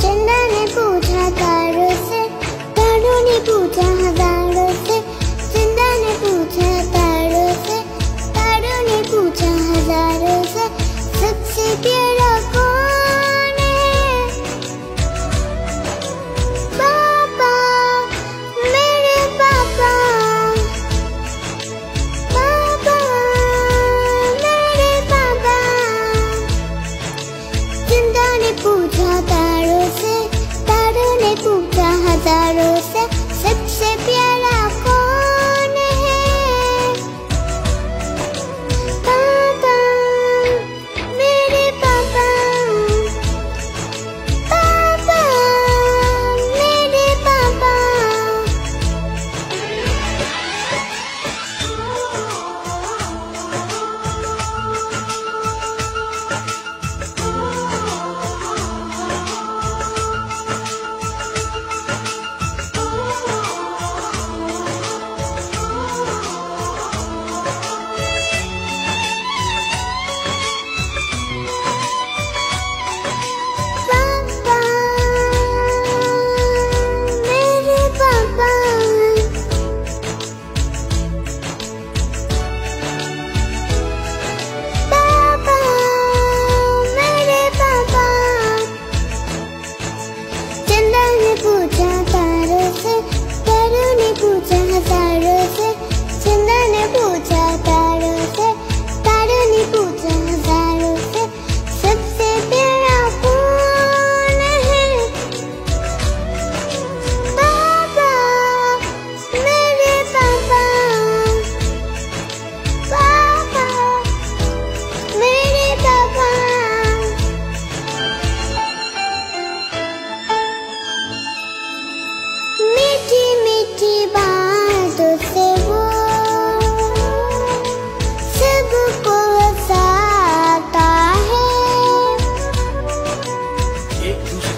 Chennai. I'm not ser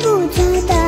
不走的。